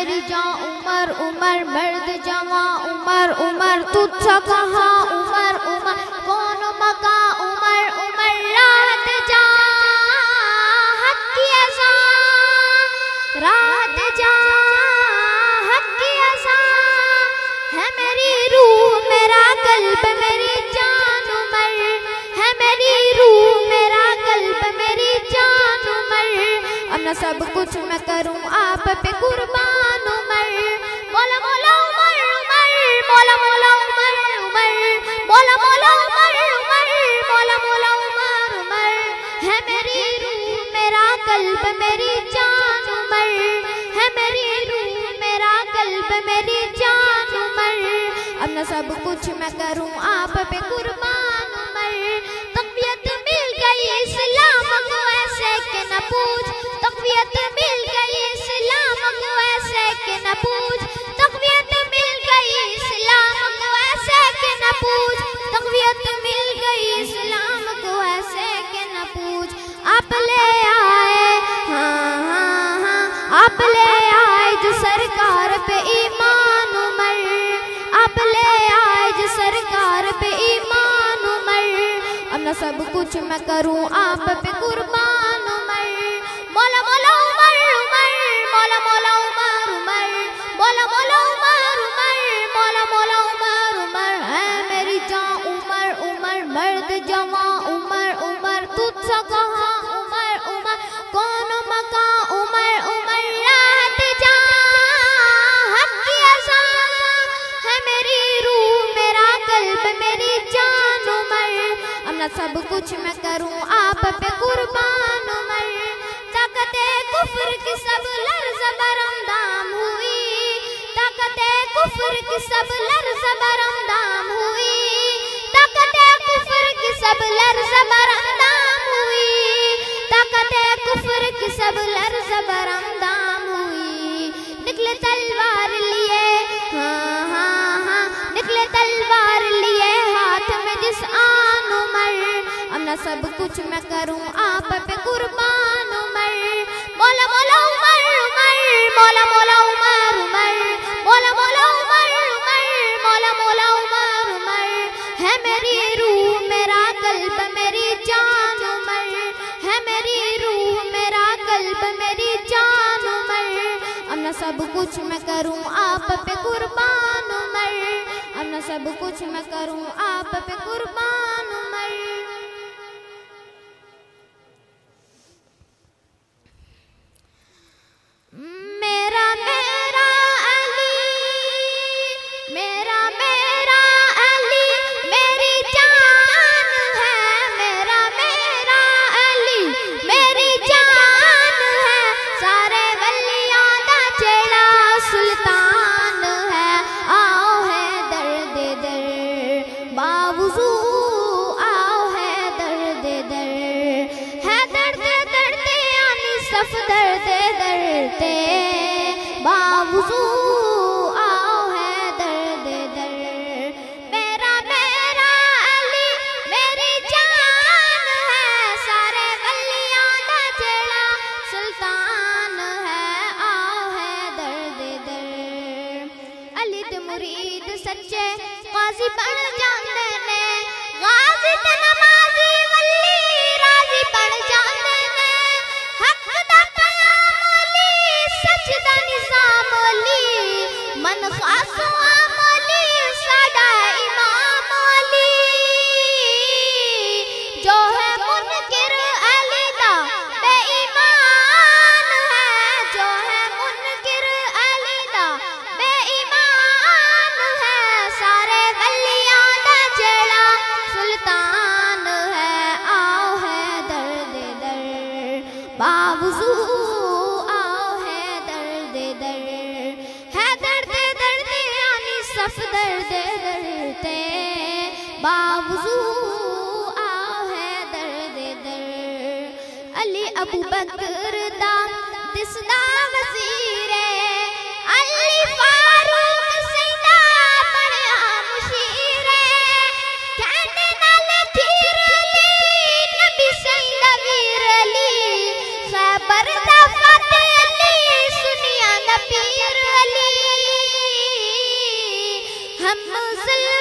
मेरी जान उमर उमर, मर्द जवा उमर उमर कहा, उमर उमर, कौन मका, उमर उमर, रात जा रात जा रूह, मेरा कल्ब सब कुछ मैं करूँ, आप पे कुर्बान उमर। मौला मौला उमर उमर मौला मौला उमर उमर। मौला मौला उमर उमर मौला मौला उमर उमर। है मेरी रूह, मेरा कल्ब, मेरी जान उमर। है मेरी रूह, मेरा कल्ब, मेरी जान उमर। अब न सब कुछ मैं करूँ, आप पे कुर्बान उमर। पूछ मिल गई इस्लाम को, ऐसे के न पूछ। आप ले आए हाँ हाँ हाँ। आप ले आए जो सरकार पे ईमान उमर। आप ले आए जो सरकार पे ईमान उमर। अब न सब कुछ मैं करूँ, आप पे कुर्बान मर्द जवा उमर उमर कहा, उमर उमर, कौन मका, उमर उमर रात जा। है मेरी रूह, मेरा मेरी जान उमर। सब कुछ मैं करूँ, आप पे कुर्बान उमर। ताकते कुफर की सब लर्ज बरंदाम हुई। ताकते कुफर की सब लर्ज बरंदाम हुई। कुफर की सब लर्ज हुई। ताकते कुफर की सब लर्ज हुई। निकले तलवार लिए हाँ हाँ हाँ। निकले तलवार लिए हाथ में जिस आन उमर। अब न सब कुछ मैं करूँ आप पे कुर्बान उमर। मौला मौला उमर उमर। सब कुछ मैं करूँ आप पे कुर्बान उमर। अब न सब कुछ मैं करूँ आप पे कुर्बान उमर। मेरा मेरा अली, मेरा मेरा सफ दर्द दर्दे बावजू आओ है दर्द दर मेरा मेरा अली, मेरी जान है। सारे सुल्तान है, आओ है दर्द दर अली मुरीद सच्चे गाजी बन ने। गाजी ते नमाजी सफ दर्द दर्द बावजू आओ है दर्द दर अली अबू बकर दा दिसदा वज़ीर। हम मुसलमान